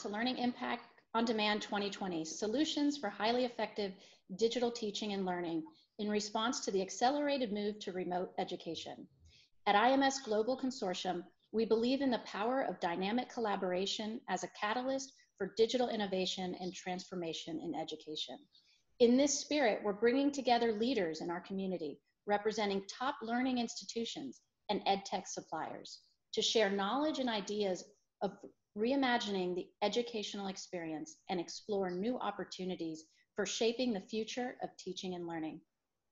To Learning Impact on Demand 2020, Solutions for Highly Effective Digital Teaching and Learning in response to the accelerated move to remote education. At IMS Global Consortium, we believe in the power of dynamic collaboration as a catalyst for digital innovation and transformation in education. In this spirit, we're bringing together leaders in our community, representing top learning institutions and EdTech suppliers to share knowledge and ideas of reimagining the educational experience and explore new opportunities for shaping the future of teaching and learning.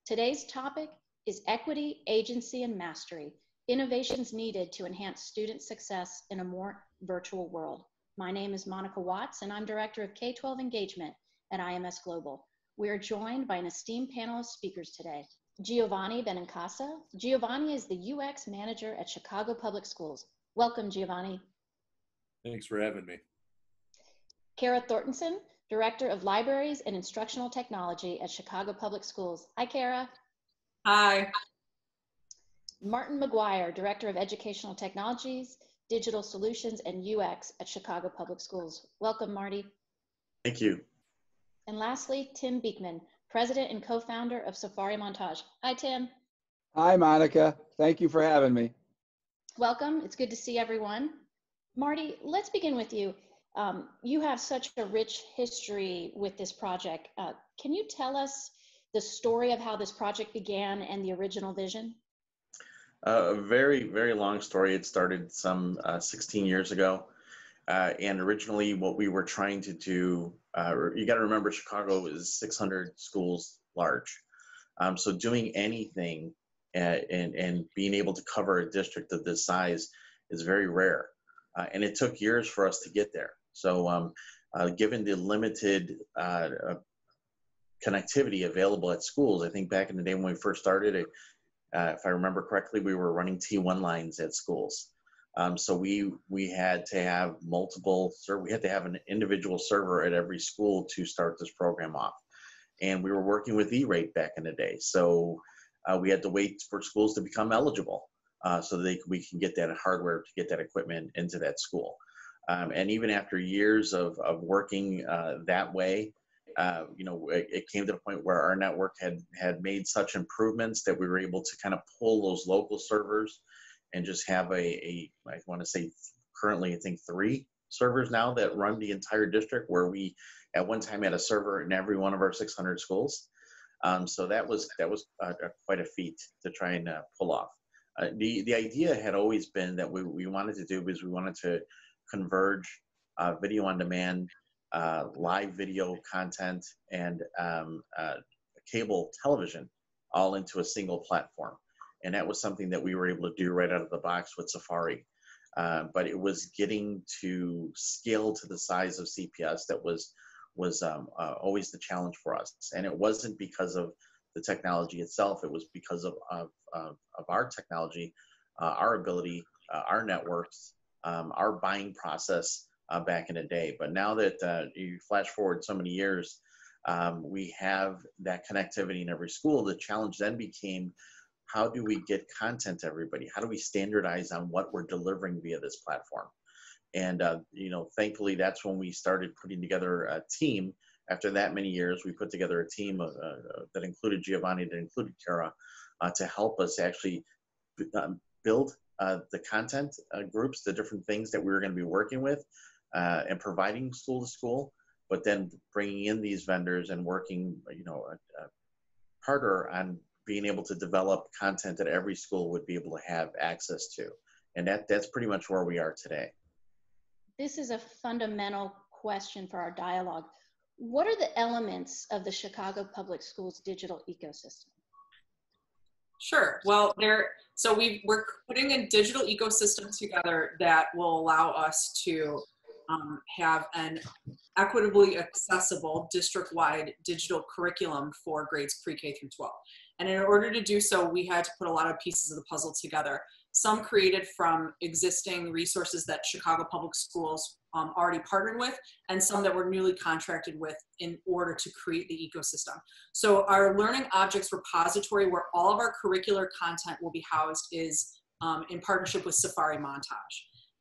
Today's topic is equity, agency, and mastery, innovations needed to enhance student success in a more virtual world. My name is Monica Watts, and I'm Director of K-12 Engagement at IMS Global. We are joined by an esteemed panel of speakers today. Giovanni Benincasa. Giovanni is the UX Manager at Chicago Public Schools. Welcome, Giovanni. Thanks for having me. Kara Thorstenson, Director of Libraries and Instructional Technology at Chicago Public Schools. Hi, Kara. Hi. Martin McGuire, Director of Educational Technologies, Digital Solutions, and UX at Chicago Public Schools. Welcome, Marty. Thank you. And lastly, Tim Beekman, President and co-founder of Safari Montage. Hi, Tim. Hi, Monica. Thank you for having me. Welcome. It's good to see everyone. Marty, let's begin with you. Um, you have such a rich history with this project. Uh, can you tell us the story of how this project began and the original vision? Uh, a very, very long story. It started some uh, 16 years ago. Uh, and originally, what we were trying to do, uh, you got to remember, Chicago is 600 schools large. Um, so doing anything uh, and, and being able to cover a district of this size is very rare. Uh, and it took years for us to get there. So, um, uh, given the limited uh, uh, connectivity available at schools, I think back in the day when we first started, it, uh, if I remember correctly, we were running T1 lines at schools. Um, so we we had to have multiple, we had to have an individual server at every school to start this program off, and we were working with E-rate back in the day. So uh, we had to wait for schools to become eligible uh, so they we can get that hardware to get that equipment into that school. Um, and even after years of, of working uh, that way, uh, you know, it, it, came to the point where our network had had made such improvements that we were able to kind of pull those local servers and just have a, a I want to say currently I think three servers now that run the entire district where we at one time had a server in every one of our 600 schools. Um, so that was that was quite a feat to try and uh, pull off. Uh, the the idea had always been that we, we wanted to do was we wanted to converge uh, video on demand, uh, live video content, and um, uh, cable television all into a single platform. And that was something that we were able to do right out of the box with Safari. Uh, but it was getting to scale to the size of CPS that was was um, uh, always the challenge for us. And it wasn't because of the technology itself; it was because of of, of, of our technology, uh, our ability, uh, our networks, um, our buying process uh, back in the day. But now that uh, you flash forward so many years, um, we have that connectivity in every school. The challenge then became how do we get content to everybody? How do we standardize on what we're delivering via this platform? And, uh, you know, thankfully, that's when we started putting together a team. After that many years, we put together a team uh, uh that included Giovanni, that included Kara, uh, to help us actually um, build uh, the content uh, groups, the different things that we were going to be working with uh, and providing school to school, but then bringing in these vendors and working, you know, harder on being able to develop content that every school would be able to have access to. And that, that's pretty much where we are today. This is a fundamental question for our dialogue. What are the elements of the Chicago Public Schools digital ecosystem? Sure. Well, there. So we we're putting a digital ecosystem together that will allow us to um, have an equitably accessible district-wide digital curriculum for grades pre-K through 12. And in order to do so, we had to put a lot of pieces of the puzzle together. Some created from existing resources that Chicago Public Schools um, already partnered with, and some that were newly contracted with in order to create the ecosystem. So our learning objects repository, where all of our curricular content will be housed, is um, in partnership with Safari Montage.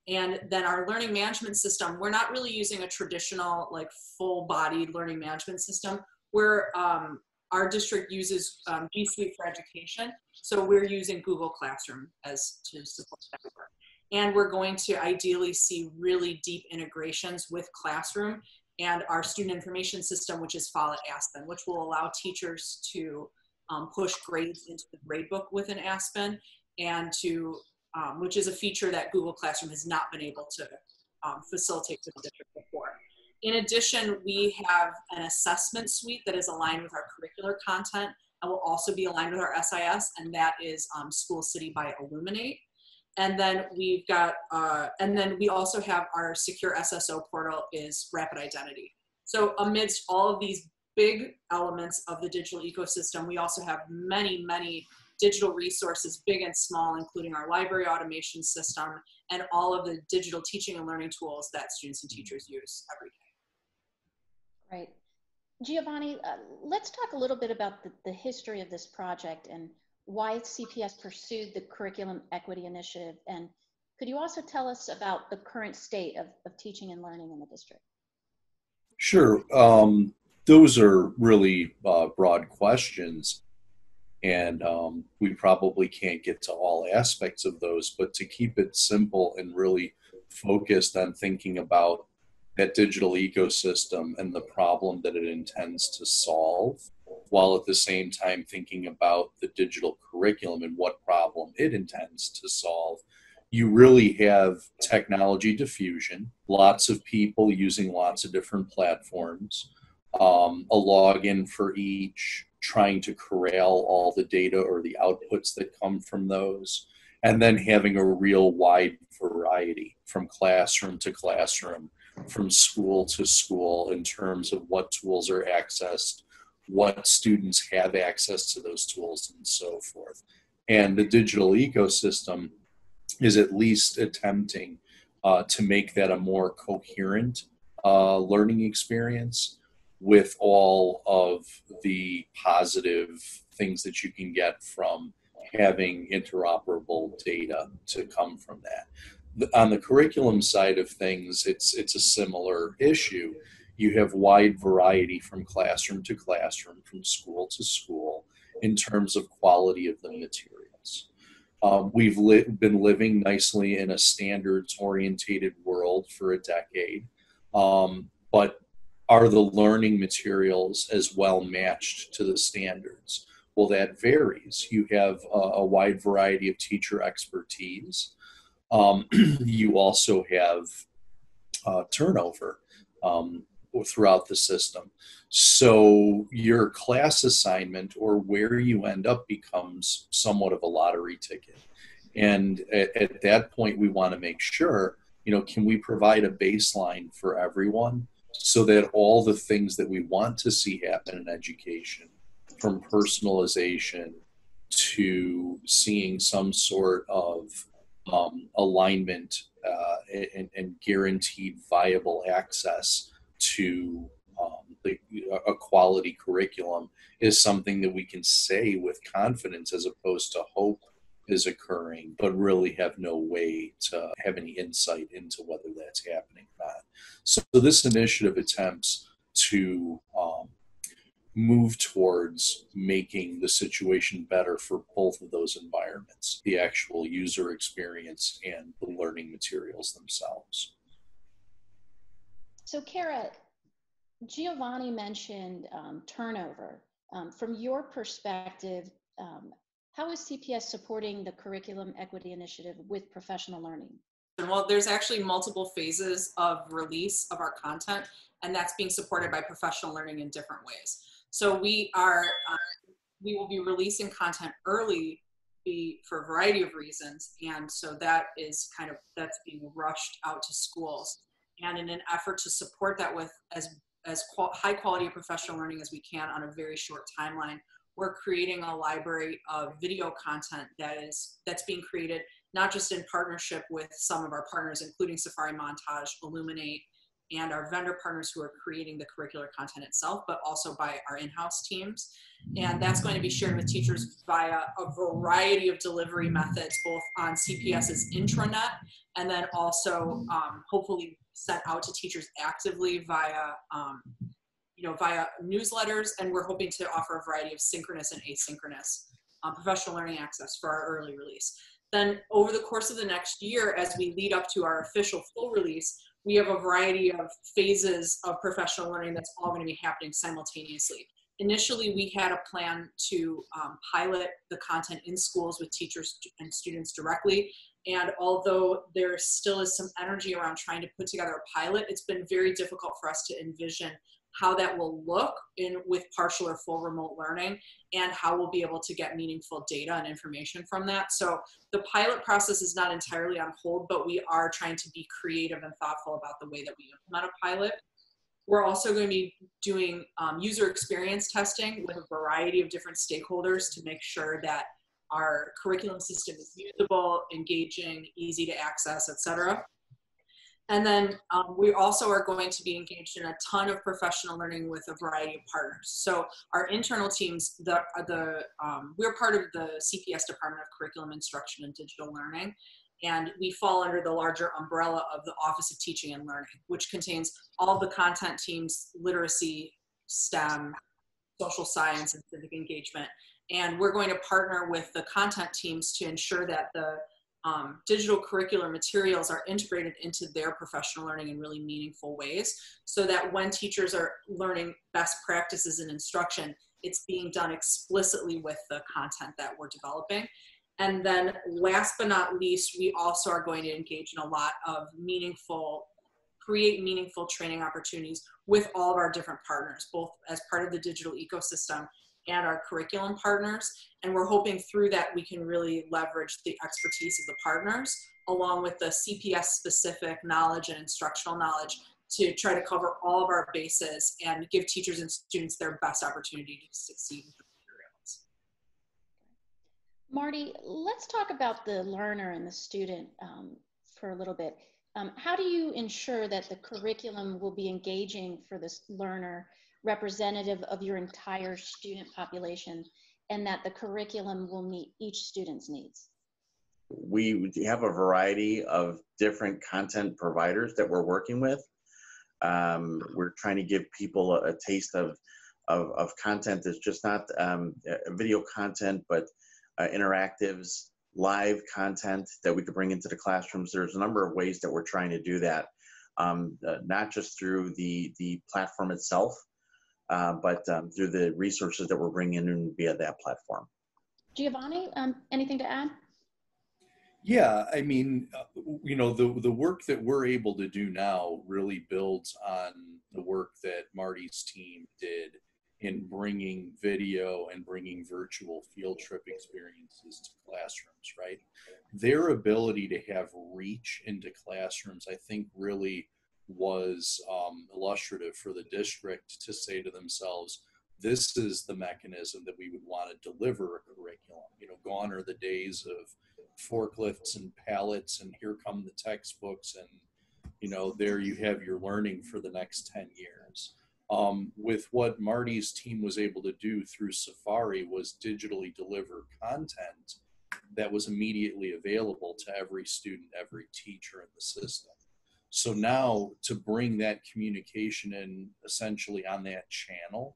And then our learning management system, we're not really using a traditional, like full bodied learning management system. We're, um, our district uses um, G Suite for Education. So we're using Google Classroom as to support that work. And we're going to ideally see really deep integrations with Classroom and our student information system, which is Follett Aspen, which will allow teachers to um, push grades into the gradebook within Aspen and to, um, which is a feature that Google Classroom has not been able to um, facilitate for the district before. In addition, we have an assessment suite that is aligned with our curricular content and will also be aligned with our SIS, and that is um, School City by Illuminate. And then we've got, uh, and then we also have our secure SSO portal is Rapid Identity. So amidst all of these big elements of the digital ecosystem, we also have many, many digital resources, big and small, including our library automation system and all of the digital teaching and learning tools that students and teachers use every day. Right. Giovanni, uh, let's talk a little bit about the, the history of this project and why CPS pursued the Curriculum Equity Initiative. And could you also tell us about the current state of, of teaching and learning in the district? Sure. Um, those are really uh, broad questions. And um, we probably can't get to all aspects of those, but to keep it simple and really focused on thinking about that digital ecosystem and the problem that it intends to solve, while at the same time thinking about the digital curriculum and what problem it intends to solve. You really have technology diffusion, lots of people using lots of different platforms, um, a login for each, trying to corral all the data or the outputs that come from those, and then having a real wide variety from classroom to classroom, from school to school in terms of what tools are accessed, what students have access to those tools, and so forth. And the digital ecosystem is at least attempting uh, to make that a more coherent uh, learning experience with all of the positive things that you can get from having interoperable data to come from that. On the curriculum side of things, it's it's a similar issue. You have wide variety from classroom to classroom, from school to school, in terms of quality of the materials. Um, we've li- been living nicely in a standards orientated world for a decade, um, but are the learning materials as well matched to the standards? Well, that varies. You have a, a wide variety of teacher expertise. Um, you also have uh, turnover um, throughout the system. So your class assignment or where you end up becomes somewhat of a lottery ticket. And at, at that point, we want to make sure, you know, can we provide a baseline for everyone? so that all the things that we want to see happen in education, from personalization to seeing some sort of um, alignment uh, and, and, guaranteed viable access to um, the, a quality curriculum is something that we can say with confidence as opposed to hope is occurring, but really have no way to have any insight into whether that's happening or not. So, this initiative attempts to um, move towards making the situation better for both of those environments the actual user experience and the learning materials themselves. So, Kara, Giovanni mentioned um, turnover. Um, from your perspective, um, how is CPS supporting the Curriculum Equity Initiative with professional learning? Well, there's actually multiple phases of release of our content, and that's being supported by professional learning in different ways. So we are, uh, we will be releasing content early for a variety of reasons, and so that is kind of that's being rushed out to schools. And in an effort to support that with as as qual- high quality of professional learning as we can on a very short timeline, we're creating a library of video content that is that's being created not just in partnership with some of our partners including safari montage illuminate and our vendor partners who are creating the curricular content itself, but also by our in-house teams. And that's going to be shared with teachers via a variety of delivery methods, both on CPS's intranet and then also um, hopefully sent out to teachers actively via um, you know, via newsletters, and we're hoping to offer a variety of synchronous and asynchronous um, professional learning access for our early release. Then over the course of the next year, as we lead up to our official full release, we have a variety of phases of professional learning that's all going to be happening simultaneously. Initially, we had a plan to um, pilot the content in schools with teachers and students directly. And although there still is some energy around trying to put together a pilot, it's been very difficult for us to envision how that will look in with partial or full remote learning and how we'll be able to get meaningful data and information from that. So the pilot process is not entirely on hold but we are trying to be creative and thoughtful about the way that we implement a pilot. We're also going to be doing um, user experience testing with a variety of different stakeholders to make sure that our curriculum system is usable engaging easy to access etc and then um, we also are going to be engaged in a ton of professional learning with a variety of partners. So our internal teams, the, the um, we're part of the CPS Department of Curriculum Instruction and Digital Learning, and we fall under the larger umbrella of the Office of Teaching and Learning, which contains all the content teams, literacy, STEM, social science, and civic engagement. And we're going to partner with the content teams to ensure that the um, digital curricular materials are integrated into their professional learning in really meaningful ways so that when teachers are learning best practices in instruction, it's being done explicitly with the content that we're developing. And then last but not least, we also are going to engage in a lot of meaningful, create meaningful training opportunities with all of our different partners, both as part of the digital ecosystem and our curriculum partners. And we're hoping through that we can really leverage the expertise of the partners along with the CPS specific knowledge and instructional knowledge to try to cover all of our bases and give teachers and students their best opportunity to succeed with the materials. Marty, let's talk about the learner and the student um, for a little bit. Um, how do you ensure that the curriculum will be engaging for this learner representative of your entire student population and that the curriculum will meet each student's needs? We have a variety of different content providers that we're working with. Um, we're trying to give people a, a taste of, of, of, content that's just not um, video content, but uh, interactives, live content that we could bring into the classrooms. There's a number of ways that we're trying to do that, um, uh, not just through the, the platform itself, uh, but um, through the resources that we're bringing in via that platform. Giovanni, um, anything to add? Yeah, I mean, uh, you know, the the work that we're able to do now really builds on the work that Marty's team did in bringing video and bringing virtual field trip experiences to classrooms, right? Their ability to have reach into classrooms, I think, really was um, illustrative for the district to say to themselves, this is the mechanism that we would want to deliver a curriculum. You know, gone are the days of forklifts and pallets, and here come the textbooks, and you know, there you have your learning for the next 10 years. Um, with what Marty's team was able to do through Safari was digitally deliver content that was immediately available to every student, every teacher in the system. So now to bring that communication in essentially on that channel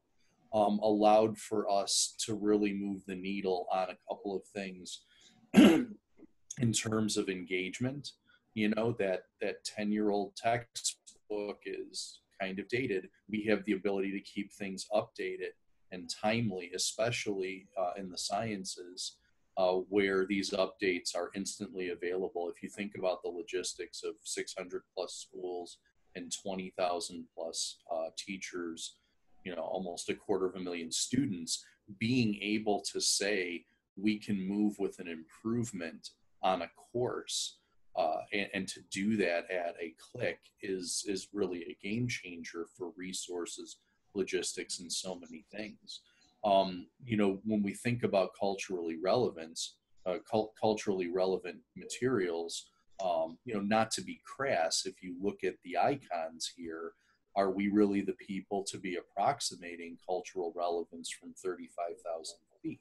um, allowed for us to really move the needle on a couple of things in terms of engagement. You know that that ten year old textbook is kind of dated. We have the ability to keep things updated and timely, especially uh, in the sciences uh, where these updates are instantly available. If you think about the logistics of 600 plus schools and 20,000 plus uh, teachers, you know, almost a quarter of a million students, being able to say we can move with an improvement on a course uh, and, and, to do that at a click is is really a game changer for resources, logistics, and so many things um, you know, when we think about culturally relevance, uh, cult- culturally relevant materials, um, you know, not to be crass, if you look at the icons here, are we really the people to be approximating cultural relevance from 35,000 feet?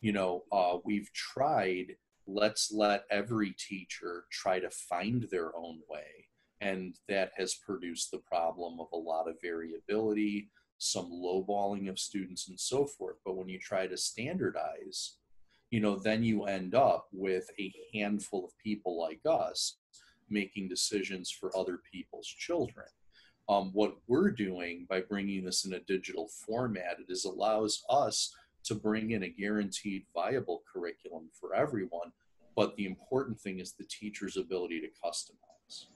You know, uh, we've tried, let's let every teacher try to find their own way. And that has produced the problem of a lot of variability, some lowballing of students, and so forth. But when you try to standardize, you know, then you end up with a handful of people like us making decisions for other people's children. Um, what we're doing by bringing this in a digital format, it is allows us to bring in a guaranteed viable curriculum for everyone. But the important thing is the teacher's ability to customize.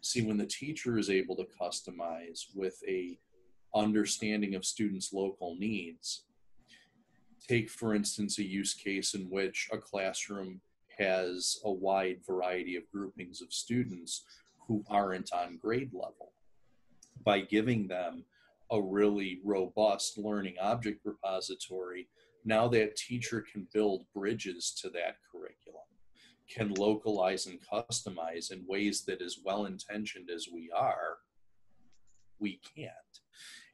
See, when the teacher is able to customize with a understanding of students' local needs, take, for instance, a use case in which a classroom has a wide variety of groupings of students who aren't on grade level. By giving them a really robust learning object repository, now that teacher can build bridges to that curriculum, can localize and customize in ways that, as well intentioned as we are, we can't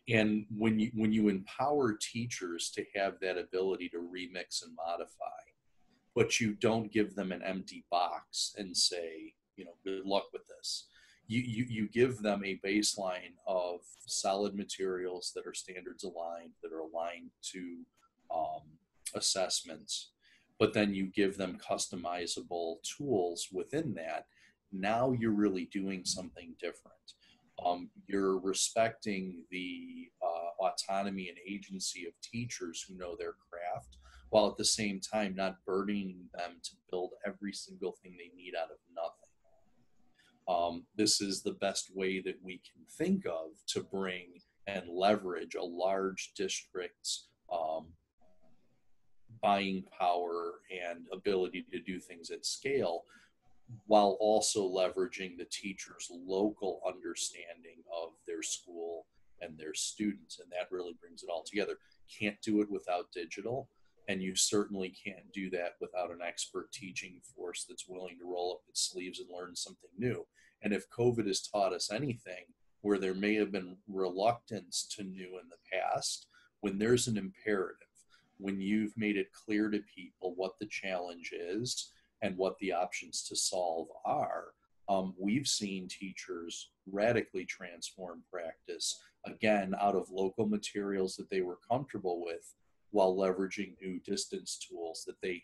and when you when you empower teachers to have that ability to remix and modify but you don't give them an empty box and say you know good luck with this. You, you, you give them a baseline of solid materials that are standards aligned that are aligned to um, assessments but then you give them customizable tools within that now you're really doing something different um, you're respecting the uh, autonomy and agency of teachers who know their craft, while at the same time not burdening them to build every single thing they need out of nothing. Um, this is the best way that we can think of to bring and leverage a large district's um, buying power and ability to do things at scale while also leveraging the teacher's local understanding of their school and their students. And that really brings it all together. Can't do it without digital. And you certainly can't do that without an expert teaching force that's willing to roll up its sleeves and learn something new. And if COVID has taught us anything, where there may have been reluctance to new in the past, when there's an imperative, when you've made it clear to people what the challenge is, and what the options to solve are, um, we've seen teachers radically transform practice again out of local materials that they were comfortable with while leveraging new distance tools that they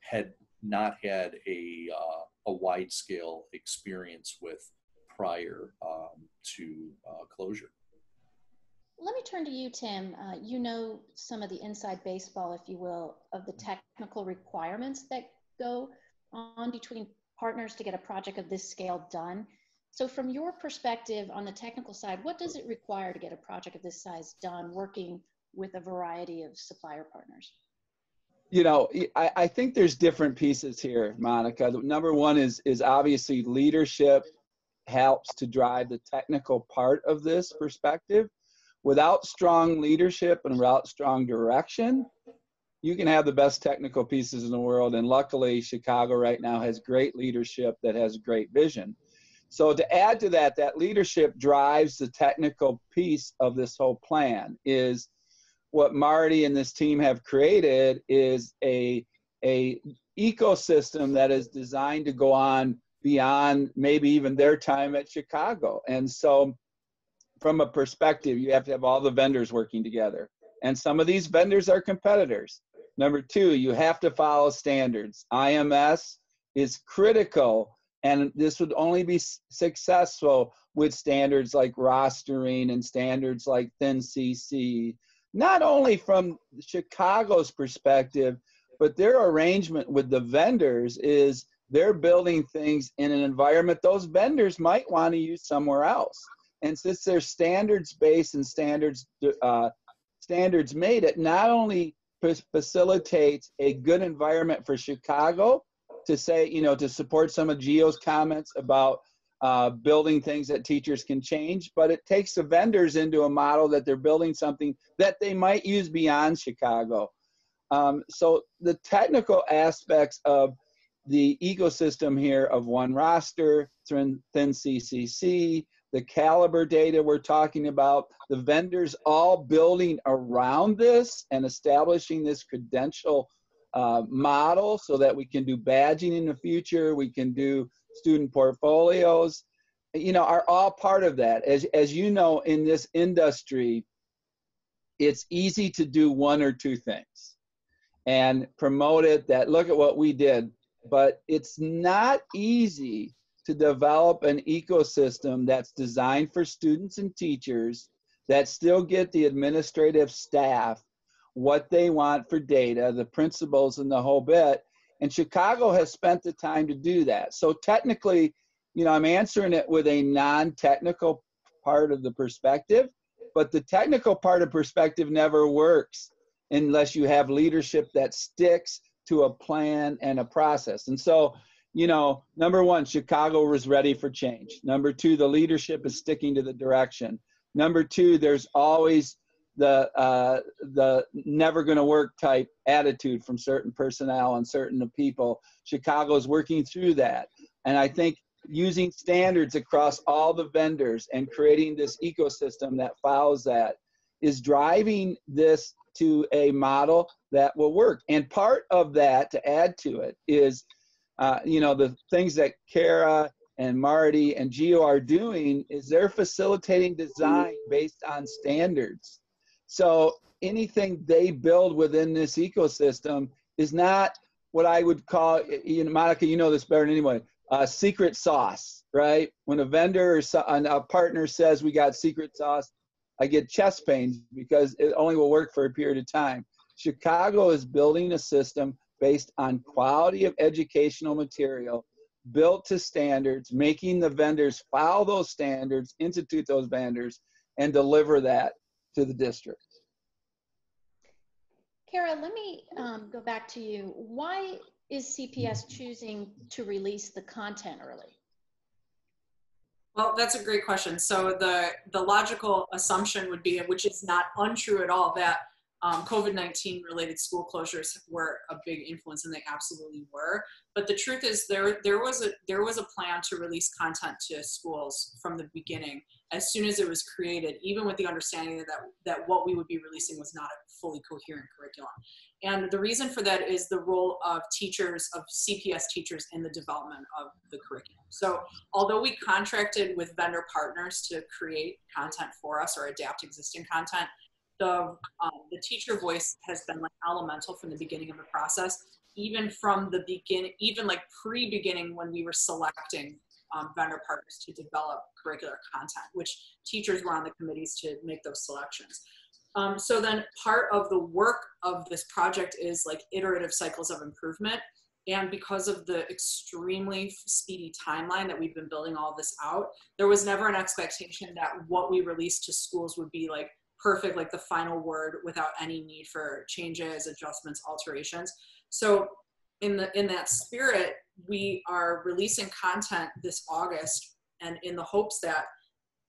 had not had a, uh, a wide scale experience with prior um, to uh, closure. Let me turn to you, Tim. Uh, you know some of the inside baseball, if you will, of the technical requirements that go on between partners to get a project of this scale done. So from your perspective on the technical side, what does it require to get a project of this size done working with a variety of supplier partners? You know, I, I think there's different pieces here, Monica. Number one is is obviously leadership helps to drive the technical part of this perspective. Without strong leadership and without strong direction, you can have the best technical pieces in the world and luckily chicago right now has great leadership that has great vision. So to add to that that leadership drives the technical piece of this whole plan is what marty and this team have created is a a ecosystem that is designed to go on beyond maybe even their time at chicago. And so from a perspective you have to have all the vendors working together. And some of these vendors are competitors Number two, you have to follow standards. IMS is critical, and this would only be successful with standards like rostering and standards like Thin CC. Not only from Chicago's perspective, but their arrangement with the vendors is they're building things in an environment those vendors might want to use somewhere else. And since they're standards based and standards uh, standards made, it not only facilitates a good environment for Chicago to say, you know, to support some of Geo's comments about uh, building things that teachers can change, but it takes the vendors into a model that they're building something that they might use beyond Chicago. Um, so the technical aspects of the ecosystem here of OneRoster, thin, thin CCC, the Caliper data we're talking about, the vendors all building around this and establishing this credential uh, model so that we can do badging in the future, we can do student portfolios, you know, are all part of that. As, as you know, in this industry, it's easy to do one or two things and promote it that look at what we did but it's not easy to develop an ecosystem that's designed for students and teachers that still get the administrative staff what they want for data, the principals and the whole bit. And Chicago has spent the time to do that. So technically, you know, I'm answering it with a non-technical part of the perspective, but the technical part of perspective never works unless you have leadership that sticks to a plan and a process. And so, you know, number one, Chicago was ready for change. Number two, the leadership is sticking to the direction. Number two, there's always the uh, the never going to work type attitude from certain personnel and certain people. Chicago's working through that, and I think using standards across all the vendors and creating this ecosystem that follows that is driving this to a model that will work. And part of that, to add to it, is uh, you know the things that Kara and Marty and Geo are doing is they're facilitating design based on standards. So anything they build within this ecosystem is not what I would call, you know, Monica, you know this better than anyone, a secret sauce, right? When a vendor or a partner says we got secret sauce, I get chest pains because it only will work for a period of time. Chicago is building a system based on quality of educational material built to standards, making the vendors file those standards, institute those vendors, and deliver that to the district. Kara, let me um, go back to you. Why is CPS choosing to release the content early? Well, that's a great question. So the the logical assumption would be, which is not untrue at all, that um, COVID-19 related school closures were a big influence and they absolutely were. But the truth is there, there was a, there was a plan to release content to schools from the beginning as soon as it was created, even with the understanding that, that what we would be releasing was not a fully coherent curriculum. And the reason for that is the role of teachers, of CPS teachers in the development of the curriculum. So although we contracted with vendor partners to create content for us or adapt existing content, the, um, the teacher voice has been like elemental from the beginning of the process, even from the beginning, even like pre-beginning when we were selecting um, vendor partners to develop curricular content, which teachers were on the committees to make those selections. Um, so then part of the work of this project is like iterative cycles of improvement. And because of the extremely speedy timeline that we've been building all this out, there was never an expectation that what we released to schools would be like perfect, like the final word without any need for changes, adjustments, alterations. So in the in that spirit, we are releasing content this August, and in the hopes that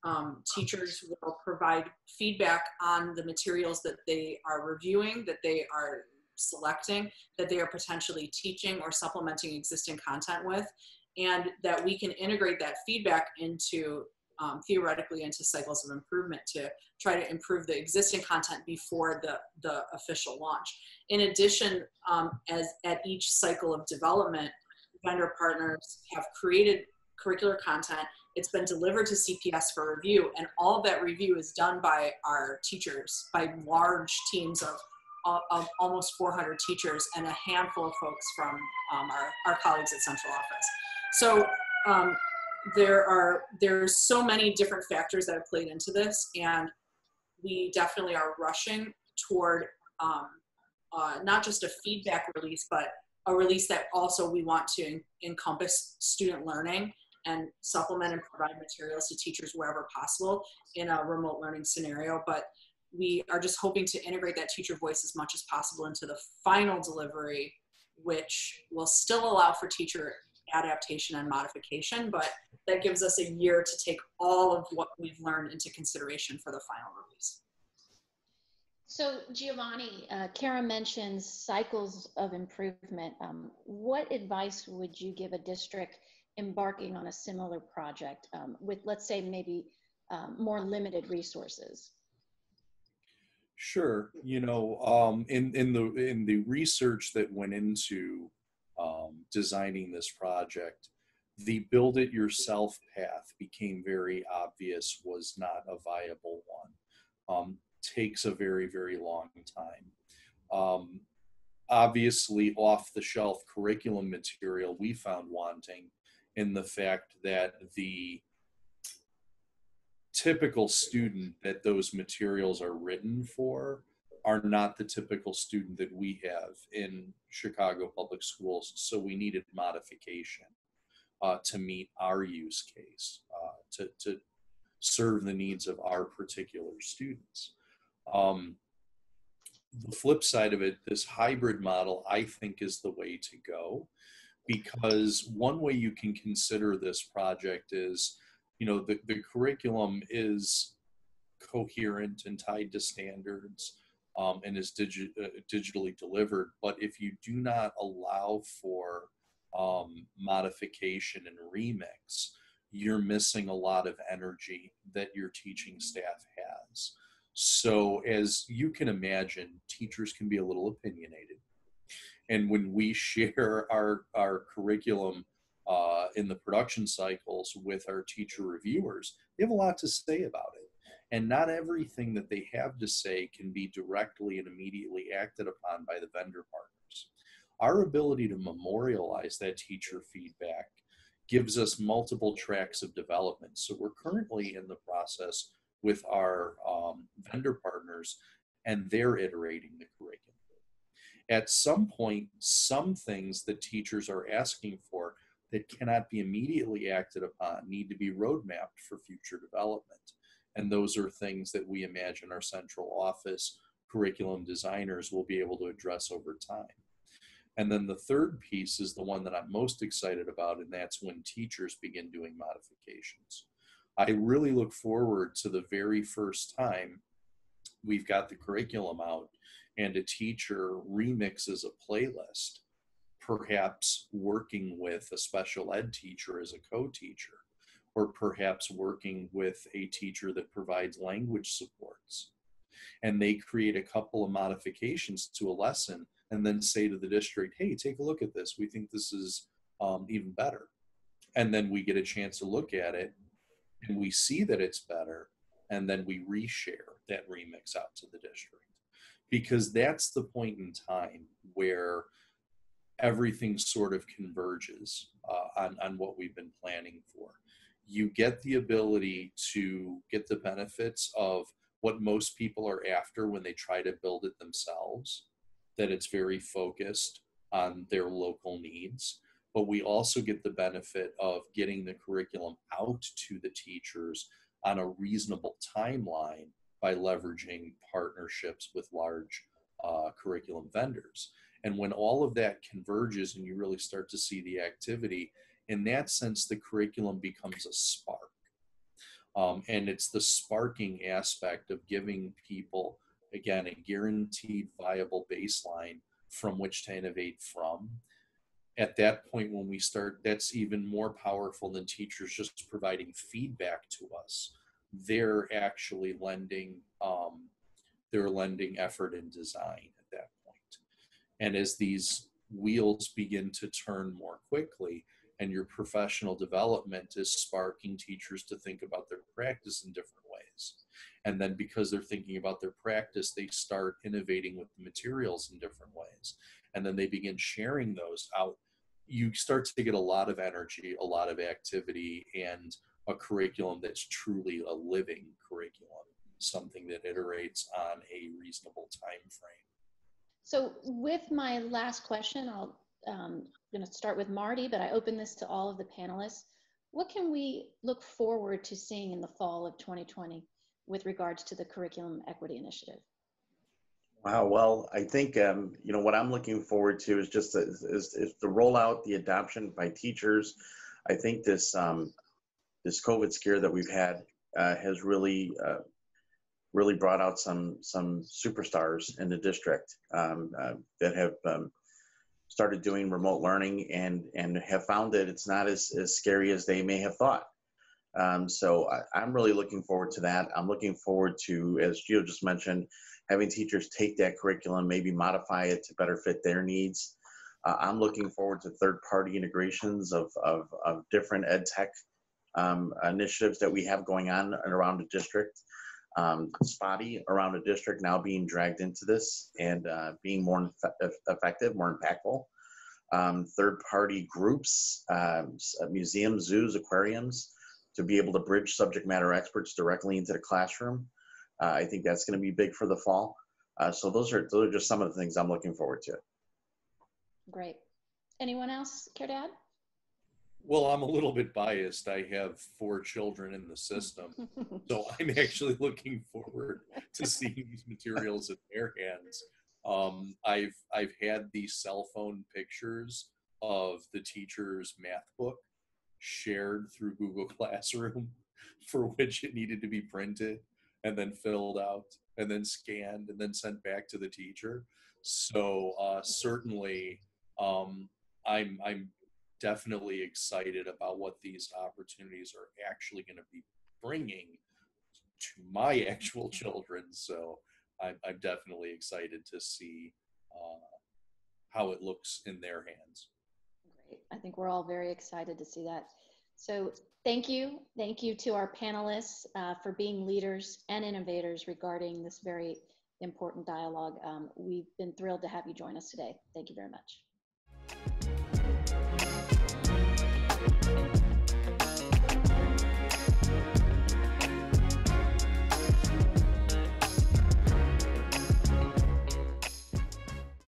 um, teachers will provide feedback on the materials that they are reviewing, that they are selecting, that they are potentially teaching or supplementing existing content with, and that we can integrate that feedback into um, theoretically into cycles of improvement to try to improve the existing content before the, the official launch. In addition, um, as at each cycle of development, vendor partners have created curricular content. It's been delivered to CPS for review, and all that review is done by our teachers, by large teams of, of almost 400 teachers and a handful of folks from um, our, our colleagues at central office. So um, there are there's so many different factors that have played into this and we definitely are rushing toward um, uh, not just a feedback release but a release that also we want to en- encompass student learning and supplement and provide materials to teachers wherever possible in a remote learning scenario. But we are just hoping to integrate that teacher voice as much as possible into the final delivery which will still allow for teacher adaptation and modification, but that gives us a year to take all of what we've learned into consideration for the final release. So Giovanni, uh, Kara mentions cycles of improvement. Um, what advice would you give a district embarking on a similar project um, with, let's say, maybe um, more limited resources? Sure. You know, um, in in the in the research that went into um, designing this project, the build it yourself path became very obvious was not a viable one. Um, takes a very very long time. Um, obviously, off the shelf curriculum material we found wanting in the fact that the typical student that those materials are written for are not the typical student that we have in Chicago public schools. So we needed modification uh, to meet our use case, uh, to, to serve the needs of our particular students. Um, the flip side of it, this hybrid model, I think, is the way to go because one way you can consider this project is you know the, the curriculum is coherent and tied to standards um, and is digi- uh, digitally delivered. But if you do not allow for um, modification and remix you're missing a lot of energy that your teaching staff has. So as you can imagine teachers can be a little opinionated. And when we share our our curriculum uh, in the production cycles with our teacher reviewers, they have a lot to say about it. And not everything that they have to say can be directly and immediately acted upon by the vendor partners. Our ability to memorialize that teacher feedback gives us multiple tracks of development. So we're currently in the process with our um, vendor partners, and they're iterating the curriculum. At some point, some things that teachers are asking for that cannot be immediately acted upon need to be roadmapped for future development. And those are things that we imagine our central office curriculum designers will be able to address over time. And then the third piece is the one that I'm most excited about, and that's when teachers begin doing modifications. I really look forward to the very first time we've got the curriculum out and a teacher remixes a playlist perhaps working with a special ed teacher as a co-teacher or perhaps working with a teacher that provides language supports. And they create a couple of modifications to a lesson and then say to the district hey take a look at this. We think this is um, even better. And then we get a chance to look at it and we see that it's better and then we reshare that remix out to the district. Because that's the point in time where everything sort of converges uh, on, on what we've been planning for. You get the ability to get the benefits of what most people are after when they try to build it themselves, that it's very focused on their local needs. But we also get the benefit of getting the curriculum out to the teachers on a reasonable timeline by leveraging partnerships with large uh, curriculum vendors. And when all of that converges and you really start to see the activity, in that sense, the curriculum becomes a spark. Um, and it's the sparking aspect of giving people, again, a guaranteed viable baseline from which to innovate from. At that point, when we start, that's even more powerful than teachers just providing feedback to us. They're actually lending, um, they're lending effort and design at that point. and as these wheels begin to turn more quickly, and your professional development is sparking teachers to think about their practice in different ways. And then because they're thinking about their practice, they start innovating with the materials in different ways. And then they begin sharing those out. You start to get a lot of energy, a lot of activity, and a curriculum that's truly a living curriculum, something that iterates on a reasonable time frame. So with my last question, I'll, um, going to start with Marty, but I open this to all of the panelists. What can we look forward to seeing in the fall of 2020 with regards to the Curriculum Equity Initiative? Wow. Well, I think um, you know what I'm looking forward to is just is, is the rollout, the adoption by teachers. I think this um, this COVID scare that we've had uh, has really uh, really brought out some some superstars in the district um, uh, that have um, started doing remote learning and and have found that it's not as, as scary as they may have thought. Um, so I, am really looking forward to that. I'm looking forward to, as Gio just mentioned, having teachers take that curriculum, maybe modify it to better fit their needs. Uh, I'm looking forward to third-party integrations of, of, of different ed tech um, initiatives that we have going on around the district um, spotty around a district now being dragged into this and uh, being more effective, more impactful. Um, third party groups, um, uh, museums, zoos, aquariums, to be able to bridge subject matter experts directly into the classroom. Uh, I think that's going to be big for the fall. Uh, so those are those are just some of the things I'm looking forward to. Great. Anyone else care to add? Well, I'm a little bit biased. I have four children in the system. so I'm actually looking forward to seeing these materials in their hands. Um, I've I've had these cell phone pictures of the teacher's math book shared through Google Classroom for which it needed to be printed and then filled out and then scanned and then sent back to the teacher. So uh, certainly um, I'm I'm definitely excited about what these opportunities are actually going to be bringing to my actual children. So I'm, I'm definitely excited to see uh, how it looks in their hands. Great. I think we're all very excited to see that. So thank you. Thank you to our panelists uh, for being leaders and innovators regarding this very important dialogue. Um, we've been thrilled to have you join us today. Thank you very much.